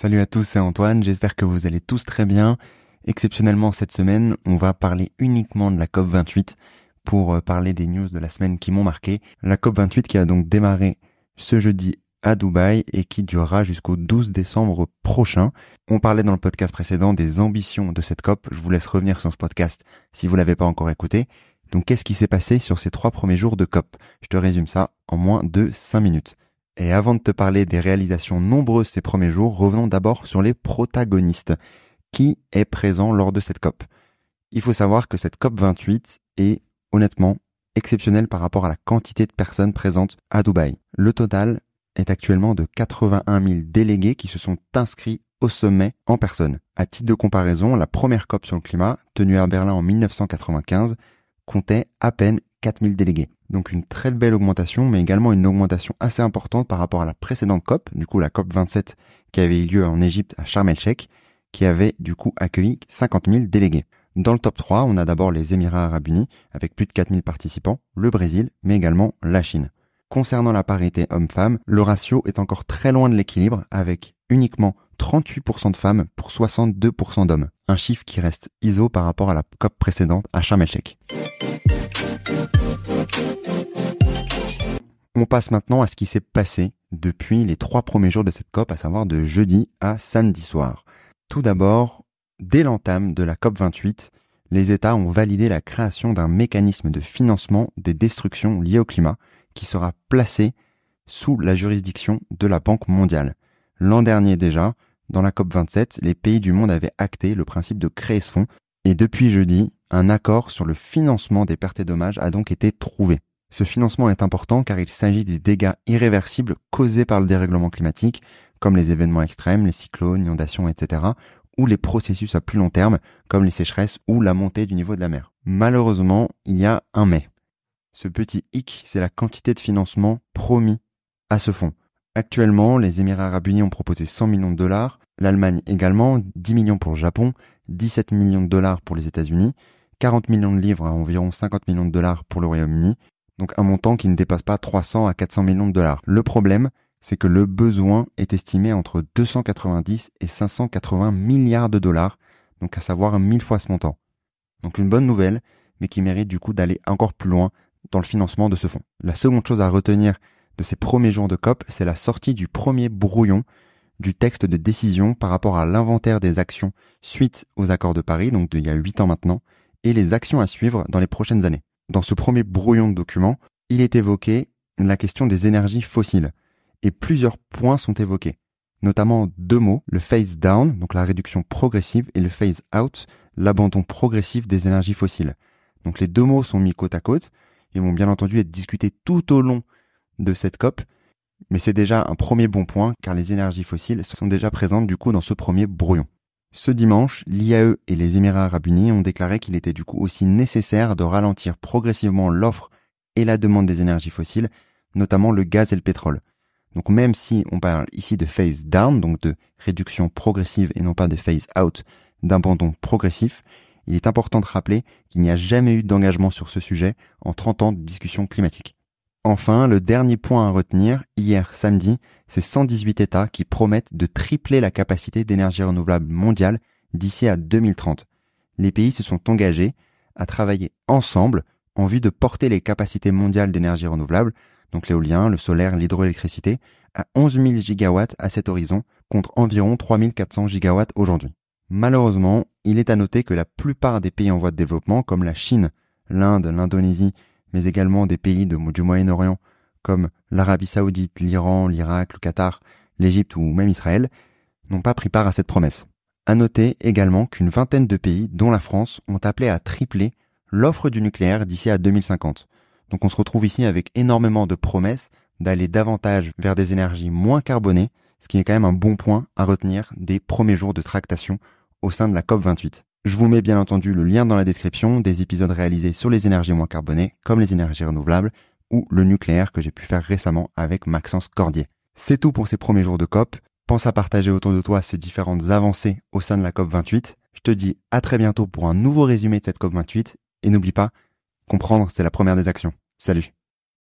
Salut à tous, c'est Antoine, j'espère que vous allez tous très bien. Exceptionnellement cette semaine, on va parler uniquement de la COP28 pour euh, parler des news de la semaine qui m'ont marqué. La COP28 qui a donc démarré ce jeudi à Dubaï et qui durera jusqu'au 12 décembre prochain. On parlait dans le podcast précédent des ambitions de cette COP. Je vous laisse revenir sur ce podcast si vous l'avez pas encore écouté. Donc qu'est-ce qui s'est passé sur ces trois premiers jours de COP? Je te résume ça en moins de 5 minutes. Et avant de te parler des réalisations nombreuses ces premiers jours, revenons d'abord sur les protagonistes. Qui est présent lors de cette COP? Il faut savoir que cette COP 28 est honnêtement exceptionnelle par rapport à la quantité de personnes présentes à Dubaï. Le total est actuellement de 81 000 délégués qui se sont inscrits au sommet en personne. À titre de comparaison, la première COP sur le climat, tenue à Berlin en 1995, comptait à peine 4000 délégués. Donc une très belle augmentation, mais également une augmentation assez importante par rapport à la précédente COP, du coup la COP 27 qui avait eu lieu en Égypte à Sharm el-Sheikh, qui avait du coup accueilli 50 000 délégués. Dans le top 3, on a d'abord les Émirats arabes unis, avec plus de 4000 participants, le Brésil, mais également la Chine. Concernant la parité homme-femme, le ratio est encore très loin de l'équilibre, avec uniquement 38% de femmes pour 62% d'hommes. Un chiffre qui reste ISO par rapport à la COP précédente à Sharm el-Sheikh. On passe maintenant à ce qui s'est passé depuis les trois premiers jours de cette COP, à savoir de jeudi à samedi soir. Tout d'abord, dès l'entame de la COP 28, les États ont validé la création d'un mécanisme de financement des destructions liées au climat qui sera placé sous la juridiction de la Banque mondiale. L'an dernier déjà, dans la COP 27, les pays du monde avaient acté le principe de créer ce fonds et depuis jeudi, un accord sur le financement des pertes et dommages a donc été trouvé. Ce financement est important car il s'agit des dégâts irréversibles causés par le dérèglement climatique, comme les événements extrêmes, les cyclones, inondations, etc., ou les processus à plus long terme, comme les sécheresses ou la montée du niveau de la mer. Malheureusement, il y a un mais. Ce petit hic, c'est la quantité de financement promis à ce fonds. Actuellement, les Émirats arabes unis ont proposé 100 millions de dollars, l'Allemagne également, 10 millions pour le Japon, 17 millions de dollars pour les États-Unis, 40 millions de livres à environ 50 millions de dollars pour le Royaume-Uni, donc un montant qui ne dépasse pas 300 à 400 millions de dollars. Le problème, c'est que le besoin est estimé entre 290 et 580 milliards de dollars, donc à savoir mille fois ce montant. Donc une bonne nouvelle, mais qui mérite du coup d'aller encore plus loin dans le financement de ce fonds. La seconde chose à retenir de ces premiers jours de COP, c'est la sortie du premier brouillon du texte de décision par rapport à l'inventaire des actions suite aux accords de Paris, donc d'il y a huit ans maintenant, et les actions à suivre dans les prochaines années dans ce premier brouillon de document, il est évoqué la question des énergies fossiles. Et plusieurs points sont évoqués. Notamment deux mots, le phase down, donc la réduction progressive, et le phase out, l'abandon progressif des énergies fossiles. Donc les deux mots sont mis côte à côte et vont bien entendu être discutés tout au long de cette COP. Mais c'est déjà un premier bon point car les énergies fossiles sont déjà présentes du coup dans ce premier brouillon. Ce dimanche, l'IAE et les Émirats arabes unis ont déclaré qu'il était du coup aussi nécessaire de ralentir progressivement l'offre et la demande des énergies fossiles, notamment le gaz et le pétrole. Donc même si on parle ici de phase down, donc de réduction progressive et non pas de phase out, d'abandon progressif, il est important de rappeler qu'il n'y a jamais eu d'engagement sur ce sujet en 30 ans de discussion climatique. Enfin, le dernier point à retenir, hier samedi, c'est 118 États qui promettent de tripler la capacité d'énergie renouvelable mondiale d'ici à 2030. Les pays se sont engagés à travailler ensemble en vue de porter les capacités mondiales d'énergie renouvelable, donc l'éolien, le solaire, l'hydroélectricité, à 11 000 gigawatts à cet horizon, contre environ 3 400 gigawatts aujourd'hui. Malheureusement, il est à noter que la plupart des pays en voie de développement, comme la Chine, l'Inde, l'Indonésie, mais également des pays du Moyen-Orient, comme l'Arabie saoudite, l'Iran, l'Irak, le Qatar, l'Égypte ou même Israël, n'ont pas pris part à cette promesse. À noter également qu'une vingtaine de pays, dont la France, ont appelé à tripler l'offre du nucléaire d'ici à 2050. Donc on se retrouve ici avec énormément de promesses d'aller davantage vers des énergies moins carbonées, ce qui est quand même un bon point à retenir des premiers jours de tractation au sein de la COP28. Je vous mets bien entendu le lien dans la description des épisodes réalisés sur les énergies moins carbonées, comme les énergies renouvelables, ou le nucléaire que j'ai pu faire récemment avec Maxence Cordier. C'est tout pour ces premiers jours de COP. Pense à partager autour de toi ces différentes avancées au sein de la COP 28. Je te dis à très bientôt pour un nouveau résumé de cette COP 28 et n'oublie pas, comprendre c'est la première des actions. Salut